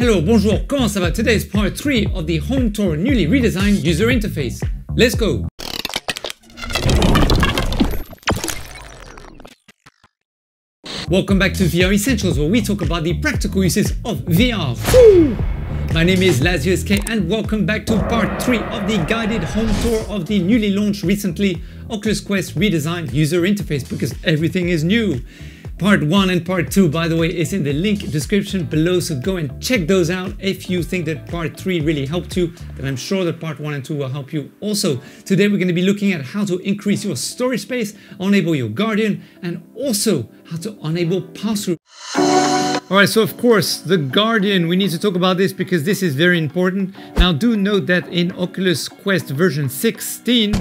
Hello, bonjour, comment ça va? Today is part 3 of the Home Tour newly redesigned user interface. Let's go! Welcome back to VR Essentials where we talk about the practical uses of VR. Woo! My name is LazioSK and welcome back to part 3 of the guided home tour of the newly launched recently Oculus Quest redesigned user interface because everything is new. Part 1 and part 2 by the way is in the link description below so go and check those out if you think that part 3 really helped you then I'm sure that part 1 and 2 will help you also. Today we're going to be looking at how to increase your storage space, enable your Guardian and also how to enable pass-through. Alright, so of course, the Guardian, we need to talk about this because this is very important. Now do note that in Oculus Quest version 16,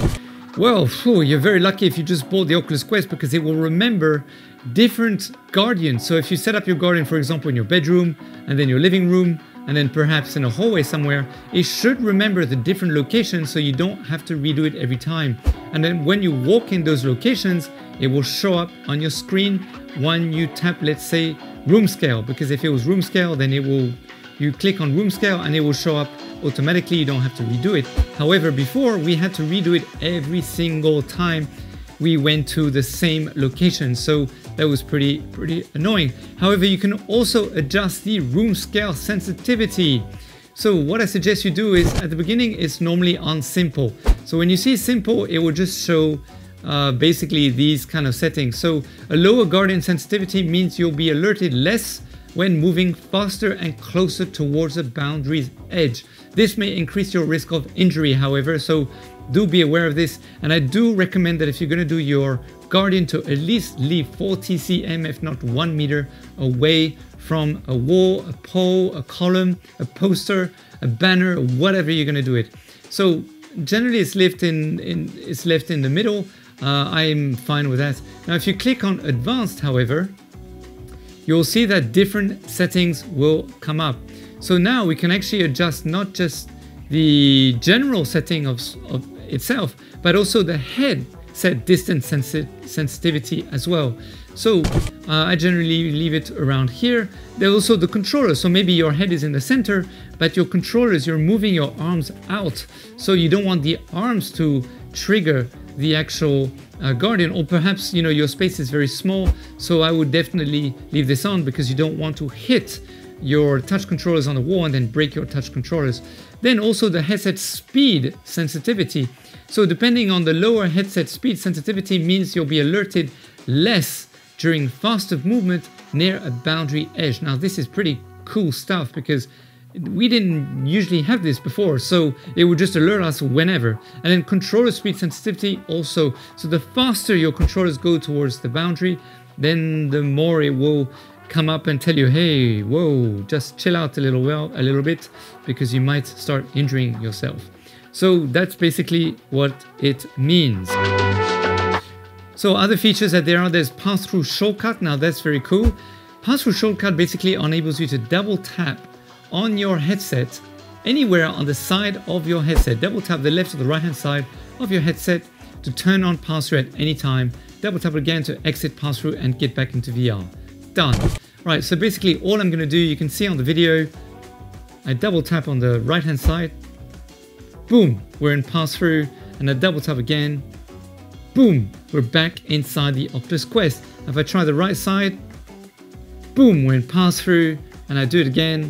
well, phew, you're very lucky if you just bought the Oculus Quest because it will remember different guardians. So if you set up your guardian, for example, in your bedroom and then your living room and then perhaps in a hallway somewhere, it should remember the different locations so you don't have to redo it every time. And then when you walk in those locations, it will show up on your screen when you tap, let's say, room scale, because if it was room scale, then it will, you click on room scale and it will show up automatically. You don't have to redo it. However, before we had to redo it every single time we went to the same location. So that was pretty, pretty annoying. However, you can also adjust the room scale sensitivity. So what I suggest you do is at the beginning, it's normally on simple. So when you see simple, it will just show uh, basically these kind of settings. So a lower guardian sensitivity means you'll be alerted less when moving faster and closer towards the boundary's edge. This may increase your risk of injury, however, so do be aware of this. And I do recommend that if you're going to do your Guardian to at least leave 40 cm, if not one meter away from a wall, a pole, a column, a poster, a banner, whatever you're going to do it. So generally it's left in, in it's left in the middle. Uh, I'm fine with that. Now if you click on advanced, however, you'll see that different settings will come up. So now we can actually adjust not just the general setting of, of itself, but also the head set distance sensi sensitivity as well. So uh, I generally leave it around here. There's also the controller. So maybe your head is in the center, but your controllers, you're moving your arms out. So you don't want the arms to trigger the actual uh, Guardian or perhaps you know your space is very small so I would definitely leave this on because you don't want to hit your touch controllers on the wall and then break your touch controllers. Then also the headset speed sensitivity. So depending on the lower headset speed sensitivity means you'll be alerted less during faster movement near a boundary edge. Now this is pretty cool stuff because we didn't usually have this before so it would just alert us whenever and then controller speed sensitivity also so the faster your controllers go towards the boundary then the more it will come up and tell you, hey, whoa, just chill out a little well, a little bit, because you might start injuring yourself. So that's basically what it means. So other features that there are, there's pass-through shortcut. Now that's very cool. Pass-through shortcut basically enables you to double tap on your headset anywhere on the side of your headset. Double tap the left or the right hand side of your headset to turn on pass-through at any time. Double tap again to exit pass-through and get back into VR done. Right, so basically all I'm going to do, you can see on the video, I double tap on the right hand side, boom, we're in pass through, and I double tap again, boom, we're back inside the Oculus Quest. If I try the right side, boom, we're in pass through, and I do it again,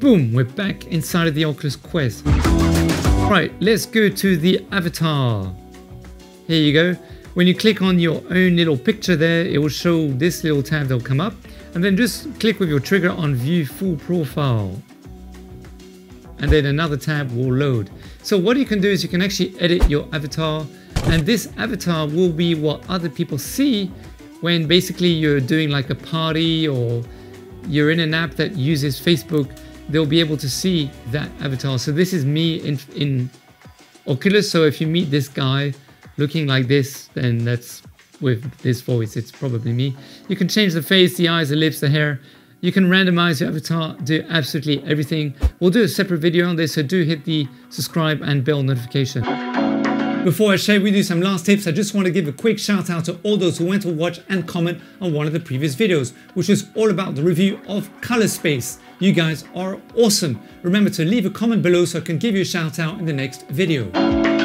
boom, we're back inside of the Oculus Quest. Right, let's go to the avatar. Here you go. When you click on your own little picture there, it will show this little tab that will come up. And then just click with your trigger on view full profile. And then another tab will load. So what you can do is you can actually edit your avatar and this avatar will be what other people see when basically you're doing like a party or you're in an app that uses Facebook, they'll be able to see that avatar. So this is me in, in Oculus. So if you meet this guy, looking like this, then that's with this voice, it's probably me. You can change the face, the eyes, the lips, the hair. You can randomize your avatar, do absolutely everything. We'll do a separate video on this, so do hit the subscribe and bell notification. Before I share with you some last tips, I just want to give a quick shout out to all those who went to watch and comment on one of the previous videos, which was all about the review of Color Space. You guys are awesome. Remember to leave a comment below so I can give you a shout out in the next video.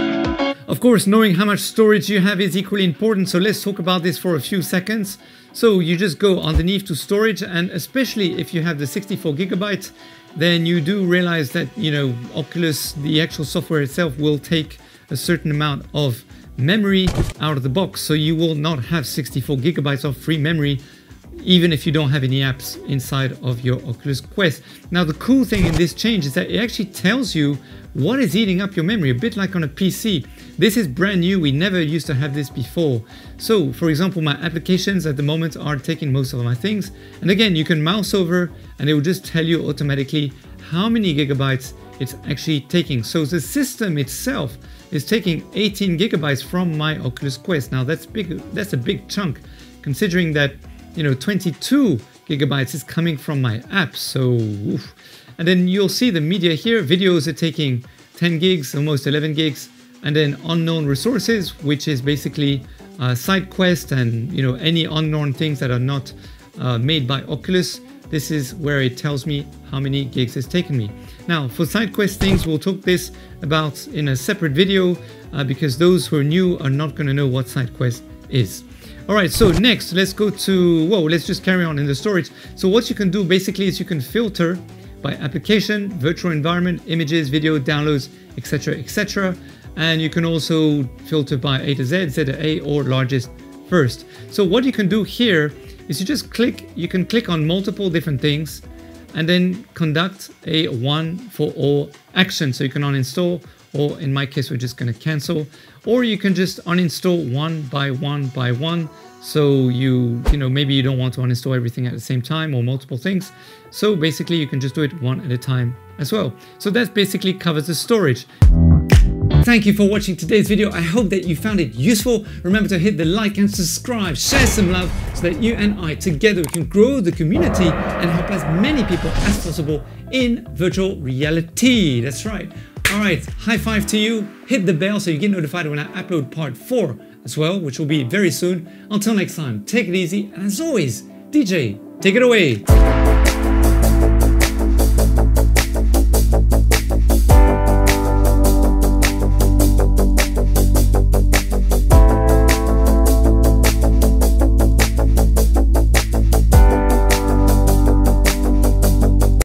Of course, knowing how much storage you have is equally important, so let's talk about this for a few seconds. So you just go underneath to storage, and especially if you have the 64 gigabytes, then you do realize that, you know, Oculus, the actual software itself will take a certain amount of memory out of the box. So you will not have 64 gigabytes of free memory even if you don't have any apps inside of your Oculus Quest. Now the cool thing in this change is that it actually tells you what is eating up your memory, a bit like on a PC. This is brand new, we never used to have this before. So for example, my applications at the moment are taking most of my things. And again, you can mouse over and it will just tell you automatically how many gigabytes it's actually taking. So the system itself is taking 18 gigabytes from my Oculus Quest. Now that's big, that's a big chunk considering that you know 22 gigabytes is coming from my app so oof. and then you'll see the media here videos are taking 10 gigs almost 11 gigs and then unknown resources which is basically uh, SideQuest and you know any unknown things that are not uh, made by Oculus. This is where it tells me how many gigs it's taken me. Now for SideQuest things we'll talk this about in a separate video uh, because those who are new are not going to know what SideQuest is all right, so next, let's go to, whoa, let's just carry on in the storage. So what you can do basically is you can filter by application, virtual environment, images, video, downloads, etc., etc. And you can also filter by A to Z, Z to A, or largest first. So what you can do here is you just click, you can click on multiple different things and then conduct a one for all action. So you can uninstall or in my case, we're just going to cancel, or you can just uninstall one by one by one. So you, you know, maybe you don't want to uninstall everything at the same time or multiple things. So basically you can just do it one at a time as well. So that basically covers the storage. Thank you for watching today's video. I hope that you found it useful. Remember to hit the like and subscribe, share some love so that you and I together can grow the community and help as many people as possible in virtual reality. That's right. Alright, high five to you. Hit the bell so you get notified when I upload part 4 as well, which will be very soon. Until next time, take it easy, and as always, DJ, take it away.